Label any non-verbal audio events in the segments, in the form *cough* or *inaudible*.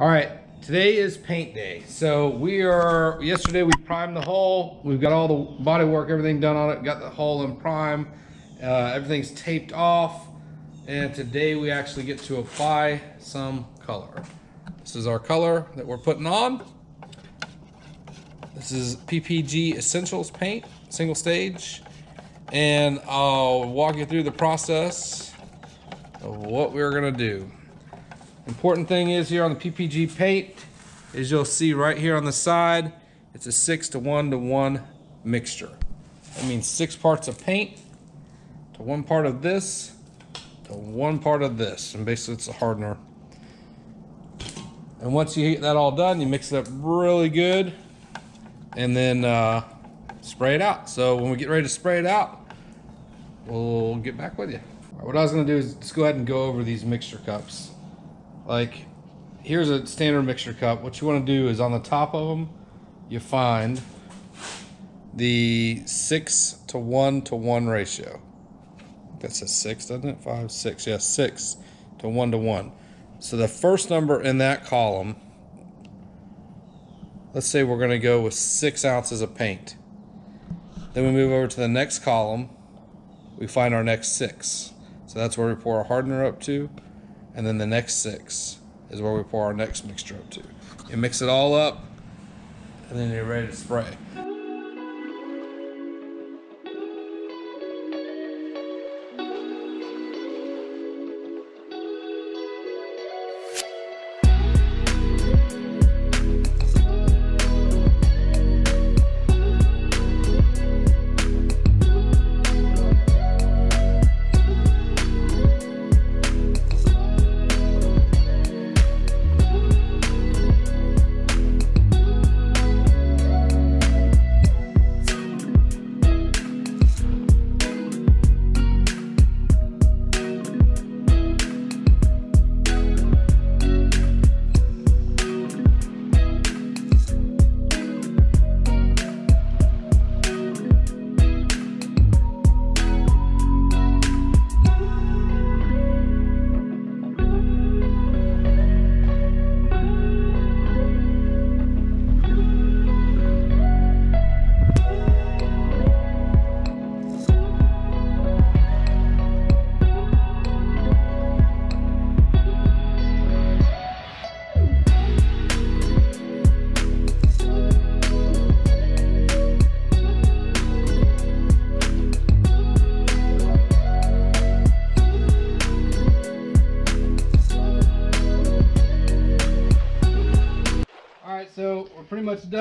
All right, today is paint day. So we are, yesterday we primed the hull. We've got all the body work, everything done on it. Got the hull in prime. Uh, everything's taped off. And today we actually get to apply some color. This is our color that we're putting on. This is PPG Essentials paint, single stage. And I'll walk you through the process of what we're gonna do. Important thing is here on the PPG paint is you'll see right here on the side, it's a six to one to one mixture. That means six parts of paint to one part of this to one part of this. And basically it's a hardener. And once you get that all done, you mix it up really good and then uh, spray it out. So when we get ready to spray it out, we'll get back with you. what I was gonna do is just go ahead and go over these mixture cups like here's a standard mixture cup. What you want to do is on the top of them you find the six to one to one ratio. That's a six doesn't it? Five six yes six to one to one. So the first number in that column let's say we're going to go with six ounces of paint. Then we move over to the next column we find our next six. So that's where we pour our hardener up to and then the next six is where we pour our next mixture up to. You mix it all up, and then you're ready to spray.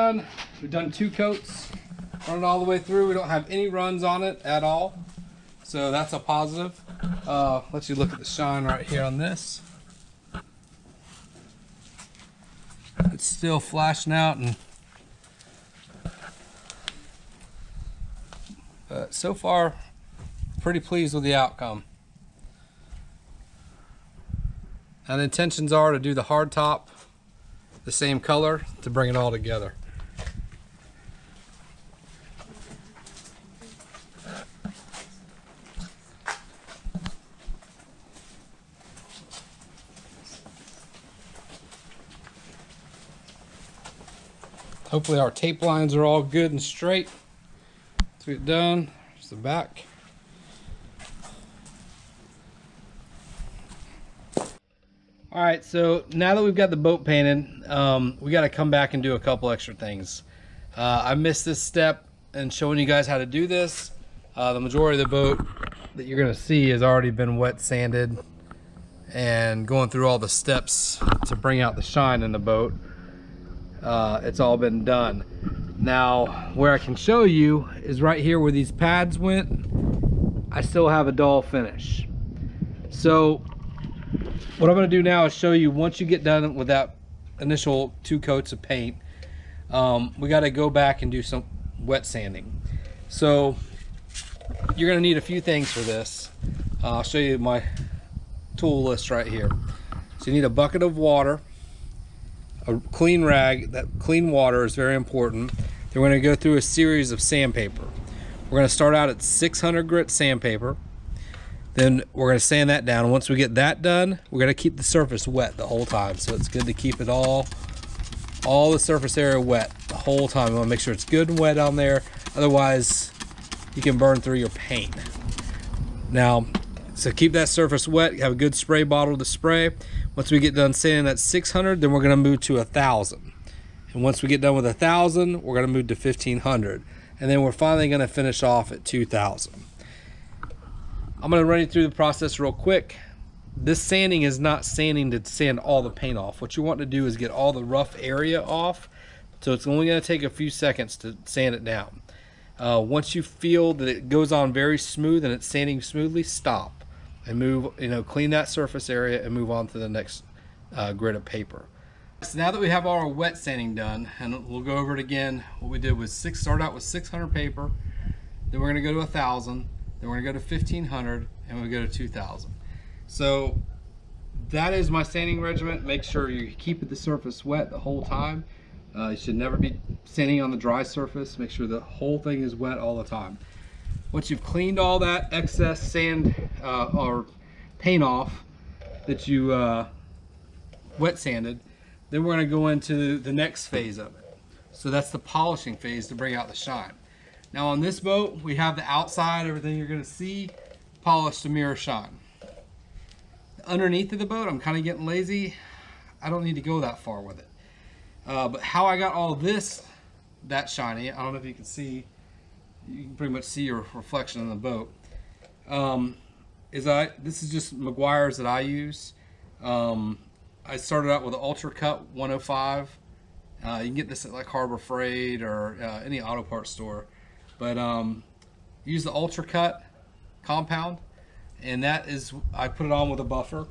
Done. We've done two coats, run it all the way through. We don't have any runs on it at all. So that's a positive. Uh, let you look at the shine right here on this. It's still flashing out and but so far pretty pleased with the outcome. And the intentions are to do the hard top the same color to bring it all together. Hopefully our tape lines are all good and straight. Let's get done. There's the back. All right, so now that we've got the boat painted, um, we got to come back and do a couple extra things. Uh, I missed this step and showing you guys how to do this. Uh, the majority of the boat that you're gonna see has already been wet sanded and going through all the steps to bring out the shine in the boat. Uh, it's all been done. Now, where I can show you is right here where these pads went. I still have a dull finish. So what I'm going to do now is show you once you get done with that initial two coats of paint, um, we got to go back and do some wet sanding. So you're going to need a few things for this. Uh, I'll show you my tool list right here. So you need a bucket of water, a clean rag. That clean water is very important. Then we're going to go through a series of sandpaper. We're going to start out at 600 grit sandpaper. Then we're going to sand that down. Once we get that done, we're going to keep the surface wet the whole time. So it's good to keep it all, all the surface area wet the whole time. Want to make sure it's good and wet on there. Otherwise, you can burn through your paint. Now, so keep that surface wet. Have a good spray bottle to spray. Once we get done sanding at 600, then we're going to move to a 1,000. And once we get done with a 1,000, we're going to move to 1,500. And then we're finally going to finish off at 2,000. I'm going to run you through the process real quick. This sanding is not sanding to sand all the paint off. What you want to do is get all the rough area off. So it's only going to take a few seconds to sand it down. Uh, once you feel that it goes on very smooth and it's sanding smoothly, stop and move, you know, clean that surface area and move on to the next uh, grit of paper. So now that we have all our wet sanding done, and we'll go over it again, what we did was six, start out with 600 paper, then we're gonna go to 1,000, then we're gonna go to 1500 and we go to 2000. So that is my sanding regimen. Make sure you keep the surface wet the whole time. Uh, you should never be sanding on the dry surface. Make sure the whole thing is wet all the time. Once you've cleaned all that excess sand uh, or paint off that you uh, wet sanded, then we're gonna go into the next phase of it. So that's the polishing phase to bring out the shine. Now on this boat, we have the outside, everything you're gonna see, polished to mirror shine. Underneath of the boat, I'm kind of getting lazy. I don't need to go that far with it. Uh, but how I got all this that shiny, I don't know if you can see, you can pretty much see your reflection in the boat. Um, is I this is just Meguiar's that I use. Um, I started out with an Ultra Cut 105. Uh, you can get this at like Harbor Freight or uh, any auto parts store. But um, use the Ultra Cut compound, and that is I put it on with a buffer.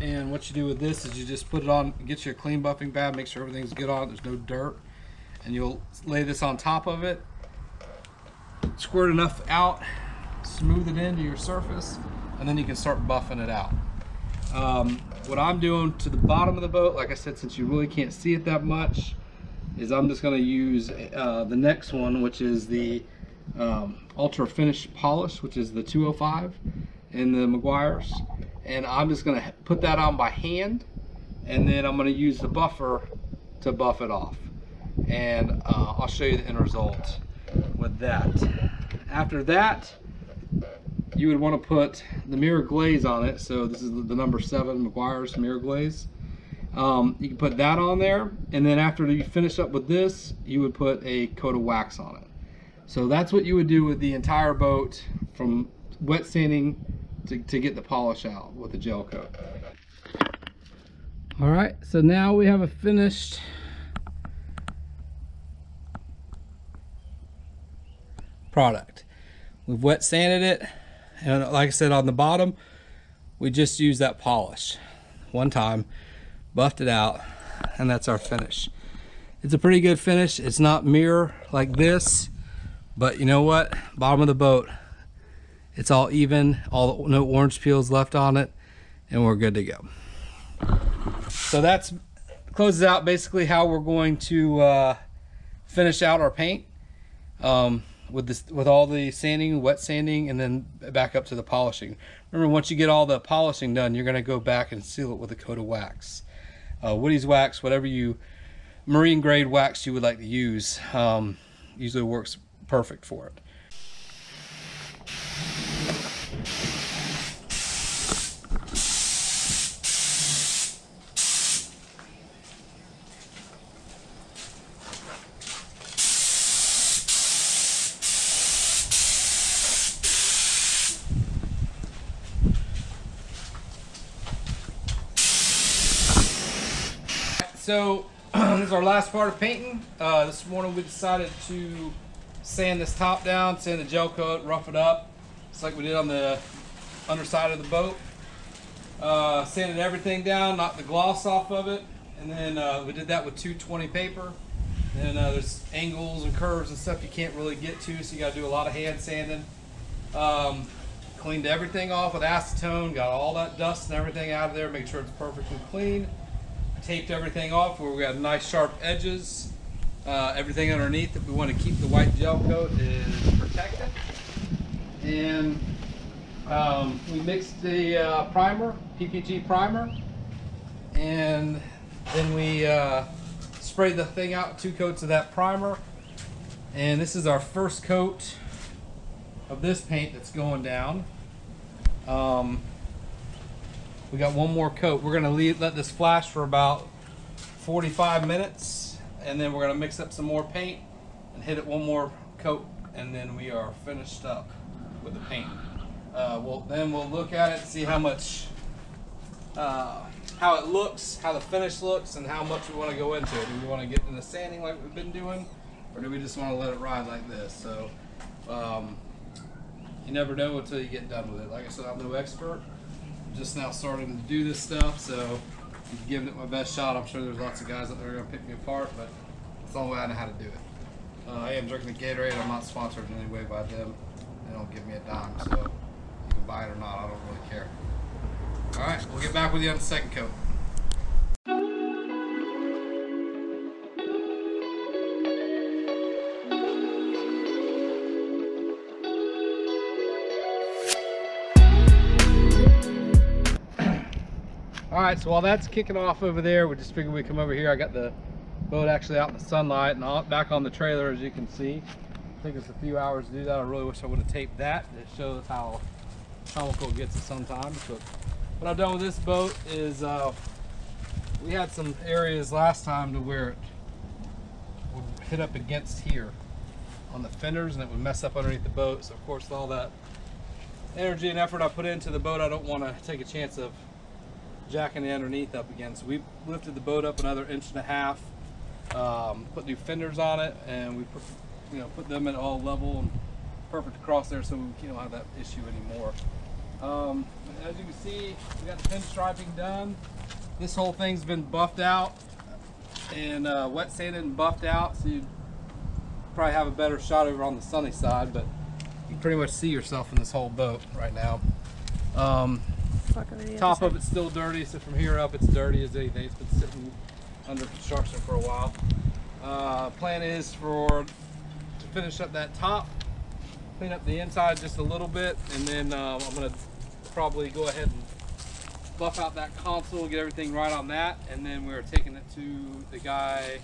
And what you do with this is you just put it on, get you a clean buffing pad, make sure everything's good on there's no dirt. And you'll lay this on top of it, squirt enough out, smooth it into your surface, and then you can start buffing it out. Um, what I'm doing to the bottom of the boat, like I said, since you really can't see it that much, is I'm just going to use uh, the next one, which is the um, Ultra Finish Polish, which is the 205 in the Meguiar's. And I'm just going to put that on by hand, and then I'm going to use the buffer to buff it off. And uh, I'll show you the end result with that. After that, you would want to put the mirror glaze on it. So this is the number seven Meguiar's mirror glaze. Um, you can put that on there, and then after you finish up with this, you would put a coat of wax on it. So that's what you would do with the entire boat from wet sanding to, to get the polish out with the gel coat. All right, so now we have a finished product. We've wet sanded it, and like I said on the bottom, we just used that polish. One time buffed it out and that's our finish. It's a pretty good finish. It's not mirror like this but you know what? Bottom of the boat. It's all even all no orange peels left on it and we're good to go. So that's closes out basically how we're going to uh, finish out our paint. Um, with this with all the sanding wet sanding and then back up to the polishing remember once you get all the polishing done you're going to go back and seal it with a coat of wax uh, Woody's wax, whatever you marine grade wax you would like to use, um, usually works perfect for it. So *clears throat* this is our last part of painting. Uh, this morning we decided to sand this top down, sand the gel coat, rough it up, just like we did on the underside of the boat. Uh, sanded everything down, knocked the gloss off of it, and then uh, we did that with 220 paper. And uh, there's angles and curves and stuff you can't really get to, so you got to do a lot of hand sanding. Um, cleaned everything off with acetone, got all that dust and everything out of there, make sure it's perfectly clean taped everything off where we got nice sharp edges. Uh, everything underneath that we want to keep the white gel coat is protected. And Um, we mixed the uh, primer, PPG primer, and then we uh, sprayed the thing out, two coats of that primer. And this is our first coat of this paint that's going down. Um, we got one more coat. We're gonna leave, let this flash for about 45 minutes, and then we're gonna mix up some more paint and hit it one more coat, and then we are finished up with the paint. Uh, we'll, then we'll look at it, see how much, uh, how it looks, how the finish looks, and how much we want to go into it. Do we want to get into the sanding like we've been doing, or do we just want to let it ride like this? So, um, you never know until you get done with it. Like I said, I'm no expert. Just now starting to do this stuff, so I'm giving it my best shot. I'm sure there's lots of guys out there going to pick me apart, but it's the only way I know how to do it. Uh, I am drinking the Gatorade. I'm not sponsored in any way by them. They don't give me a dime, so you can buy it or not. I don't really care. All right, we'll get back with you on the second coat. Right, so while that's kicking off over there, we just figured we'd come over here. I got the boat actually out in the sunlight and back on the trailer, as you can see. I think it's a few hours to do that. I really wish I would have taped that. It shows how comical it gets sometimes. But what I've done with this boat is uh, we had some areas last time to where it would hit up against here on the fenders and it would mess up underneath the boat. So of course, all that energy and effort I put into the boat, I don't want to take a chance of jacking the underneath up again. So we lifted the boat up another inch and a half, um, put new fenders on it, and we put, you know, put them at all level and perfect across there, so we don't have that issue anymore. Um, as you can see, we got the pinstriping done. This whole thing's been buffed out and uh, wet sanded and buffed out, so you probably have a better shot over on the sunny side, but you pretty much see yourself in this whole boat right now. Um, Fuck over top of it's still dirty, so from here up it's dirty as anything. It's been sitting under construction for a while. Uh, plan is for to finish up that top, clean up the inside just a little bit, and then uh, I'm gonna probably go ahead and buff out that console, get everything right on that, and then we're taking it to the guy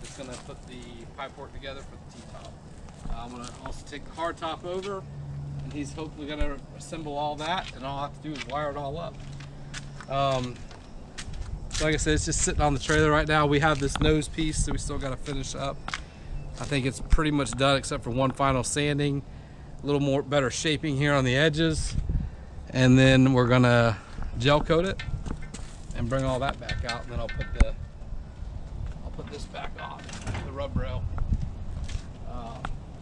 that's gonna put the pipework together for the T-top. Uh, I'm gonna also take the hard top over, and he's hopefully gonna assemble all that, and all I have to do is wire it all up. Um, like I said, it's just sitting on the trailer right now. We have this nose piece that we still got to finish up. I think it's pretty much done except for one final sanding, a little more better shaping here on the edges, and then we're gonna gel coat it and bring all that back out. And then I'll put the I'll put this back on the rub rail. Uh,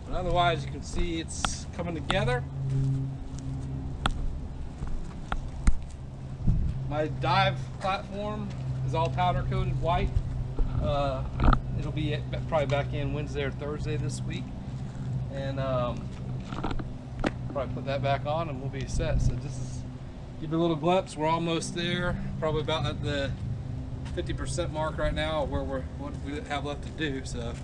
but otherwise, you can see it's coming together. My dive platform is all powder coated white. Uh, it'll be probably back in Wednesday or Thursday this week. And um, probably put that back on and we'll be set. So this is, give you a little glimpse. We're almost there. Probably about at the 50% mark right now where we're, what we have left to do. So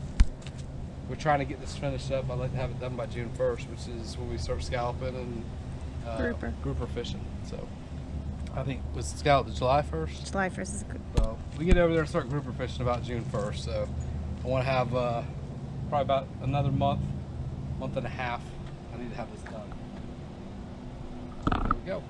we're trying to get this finished up. I'd like to have it done by June 1st, which is when we start scalloping and uh, Grouper. grouper fishing. So I think was scallop July 1st. July 1st is good. So we get over there and start grouper fishing about June 1st. So I want to have uh, probably about another month, month and a half. I need to have this done. There we go.